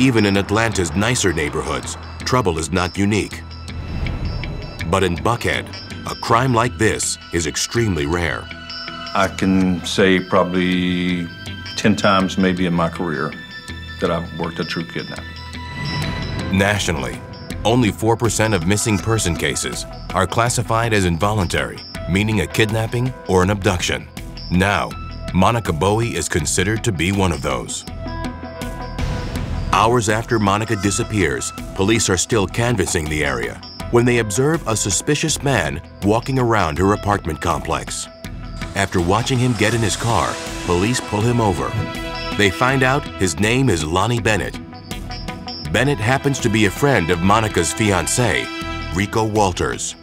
Even in Atlanta's nicer neighborhoods, trouble is not unique. But in Buckhead, a crime like this is extremely rare. I can say probably 10 times maybe in my career that I've worked a true kidnapping. Nationally, only 4% of missing person cases are classified as involuntary, meaning a kidnapping or an abduction. Now, Monica Bowie is considered to be one of those. Hours after Monica disappears, police are still canvassing the area when they observe a suspicious man walking around her apartment complex. After watching him get in his car, police pull him over. They find out his name is Lonnie Bennett. Bennett happens to be a friend of Monica's fiancé, Rico Walters.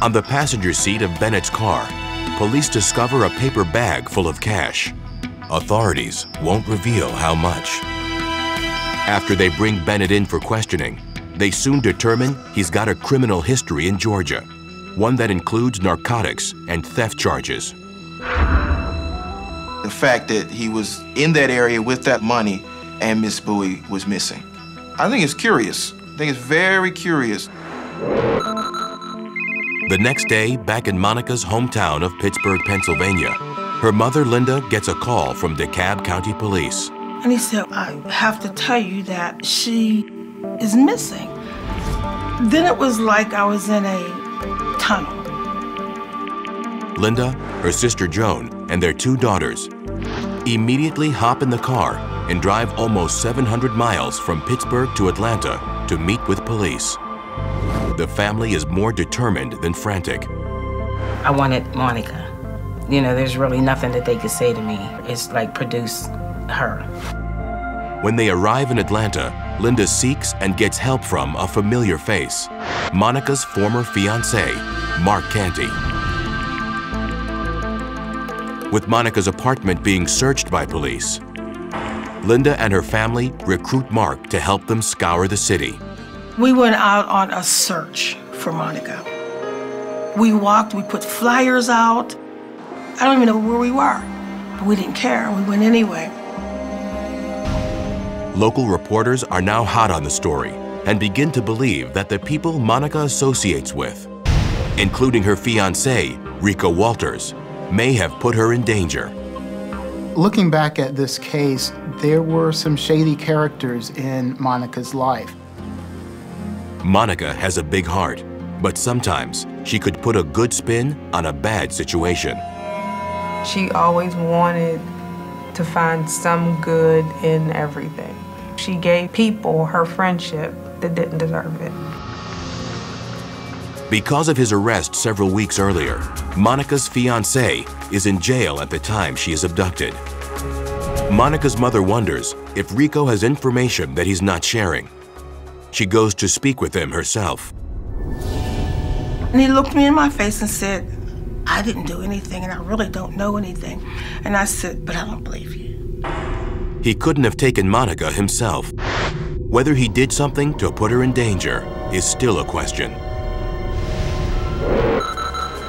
On the passenger seat of Bennett's car, police discover a paper bag full of cash. Authorities won't reveal how much. After they bring Bennett in for questioning, they soon determine he's got a criminal history in Georgia, one that includes narcotics and theft charges. The fact that he was in that area with that money and Miss Bowie was missing. I think it's curious. I think it's very curious. The next day, back in Monica's hometown of Pittsburgh, Pennsylvania, her mother, Linda, gets a call from DeKalb County Police. And he said, I have to tell you that she is missing. Then it was like I was in a tunnel. Linda, her sister Joan, and their two daughters immediately hop in the car and drive almost 700 miles from Pittsburgh to Atlanta to meet with police. The family is more determined than frantic. I wanted Monica. You know, there's really nothing that they could say to me. It's like produce her. When they arrive in Atlanta, Linda seeks and gets help from a familiar face, Monica's former fiancé, Mark Canty. With Monica's apartment being searched by police, Linda and her family recruit Mark to help them scour the city. We went out on a search for Monica. We walked, we put flyers out. I don't even know where we were, but we didn't care. We went anyway. Local reporters are now hot on the story and begin to believe that the people Monica associates with, including her fiancé, Rico Walters, may have put her in danger. Looking back at this case, there were some shady characters in Monica's life. Monica has a big heart, but sometimes she could put a good spin on a bad situation. She always wanted to find some good in everything. She gave people her friendship that didn't deserve it. Because of his arrest several weeks earlier, Monica's fiancé is in jail at the time she is abducted. Monica's mother wonders if Rico has information that he's not sharing. She goes to speak with him herself. And he looked me in my face and said, I didn't do anything and I really don't know anything. And I said, but I don't believe you. He couldn't have taken Monica himself. Whether he did something to put her in danger is still a question.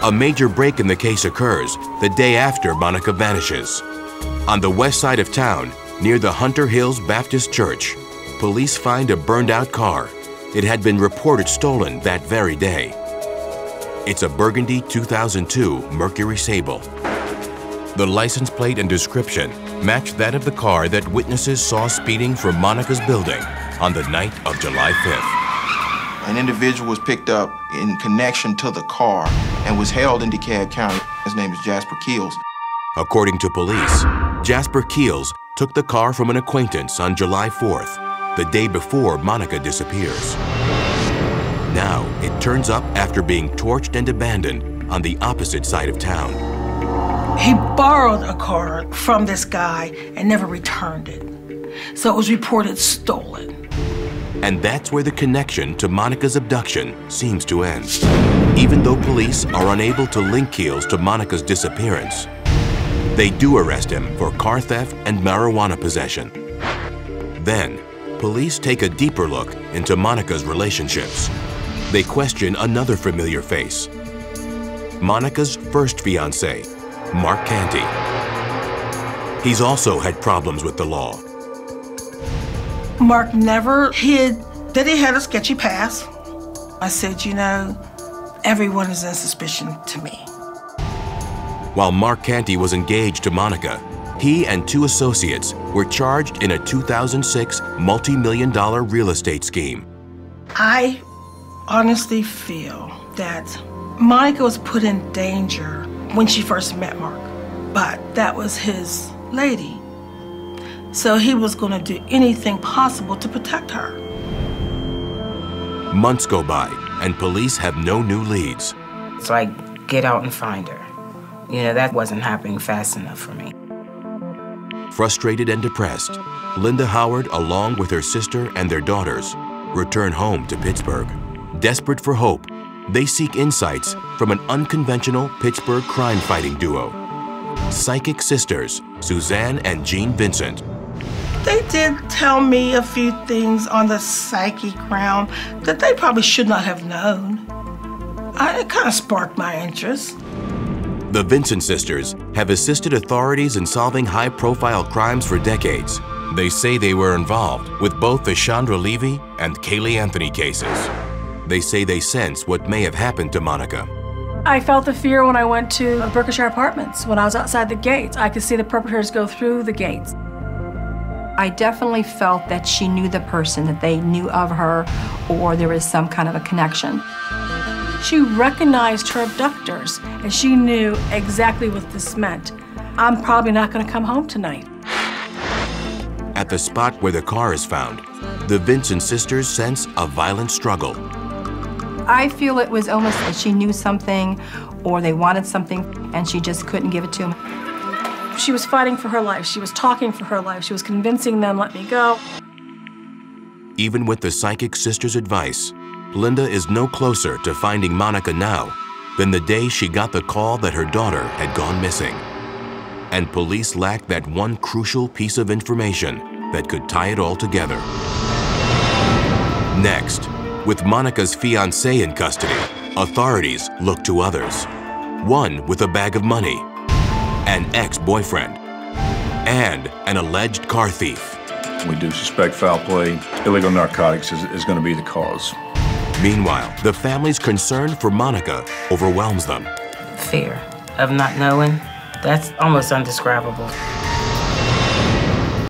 A major break in the case occurs the day after Monica vanishes. On the west side of town, near the Hunter Hills Baptist Church, police find a burned out car. It had been reported stolen that very day. It's a Burgundy 2002 Mercury Sable. The license plate and description match that of the car that witnesses saw speeding from Monica's building on the night of July 5th. An individual was picked up in connection to the car and was held in DeKalb County. His name is Jasper Keels. According to police, Jasper Keels took the car from an acquaintance on July 4th, the day before Monica disappears. Now, it turns up after being torched and abandoned on the opposite side of town. He borrowed a car from this guy and never returned it. So it was reported stolen. And that's where the connection to Monica's abduction seems to end. Even though police are unable to link Keels to Monica's disappearance, they do arrest him for car theft and marijuana possession. Then, police take a deeper look into Monica's relationships. They question another familiar face, Monica's first fiancé, Mark Canty. He's also had problems with the law. Mark never hid that he had a sketchy past. I said, you know, everyone is in suspicion to me. While Mark Canty was engaged to Monica, he and two associates were charged in a 2006 multi-million dollar real estate scheme. I honestly feel that Monica was put in danger when she first met Mark, but that was his lady. So he was going to do anything possible to protect her. Months go by, and police have no new leads. It's like, get out and find her. You know, that wasn't happening fast enough for me. Frustrated and depressed, Linda Howard, along with her sister and their daughters, return home to Pittsburgh. Desperate for hope, they seek insights from an unconventional Pittsburgh crime-fighting duo. Psychic sisters, Suzanne and Jean Vincent. They did tell me a few things on the psychic realm that they probably should not have known. I, it kind of sparked my interest. The Vincent sisters have assisted authorities in solving high-profile crimes for decades. They say they were involved with both the Chandra Levy and Caylee Anthony cases. They say they sense what may have happened to Monica. I felt the fear when I went to Berkshire Apartments. When I was outside the gates, I could see the perpetrators go through the gates. I definitely felt that she knew the person, that they knew of her, or there was some kind of a connection. She recognized her abductors, and she knew exactly what this meant. I'm probably not going to come home tonight. At the spot where the car is found, the Vincent sisters sense a violent struggle. I feel it was almost like she knew something or they wanted something and she just couldn't give it to them. She was fighting for her life. She was talking for her life. She was convincing them, let me go. Even with the psychic sister's advice, Linda is no closer to finding Monica now than the day she got the call that her daughter had gone missing. And police lacked that one crucial piece of information that could tie it all together. Next, with Monica's fiancé in custody, authorities look to others. One with a bag of money, an ex-boyfriend, and an alleged car thief. We do suspect foul play. Illegal narcotics is, is going to be the cause. Meanwhile, the family's concern for Monica overwhelms them. Fear of not knowing, that's almost undescribable.